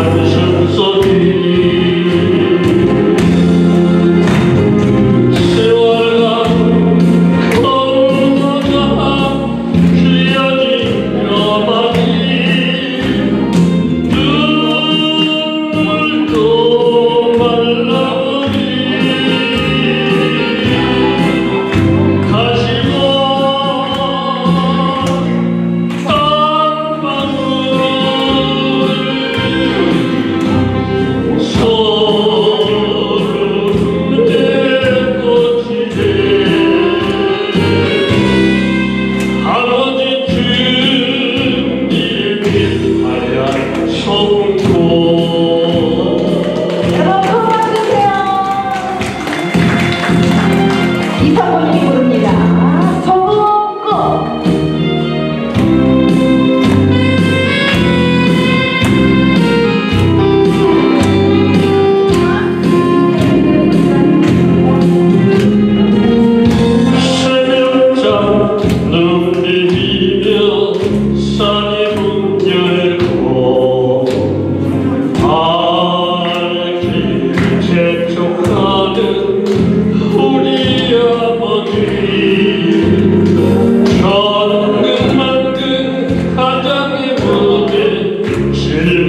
Mas eu sou ouvir. Аминь.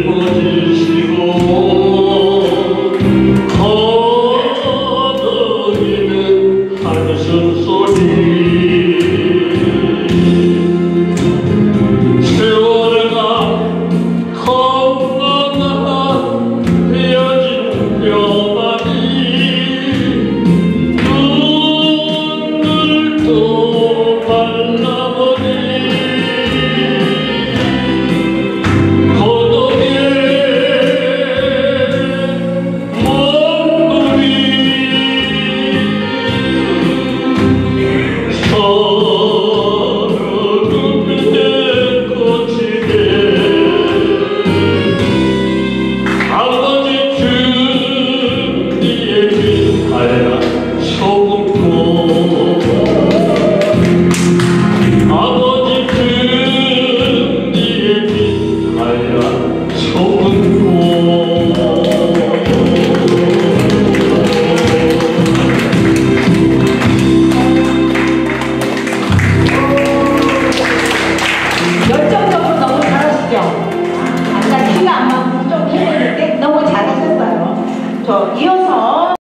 You. Io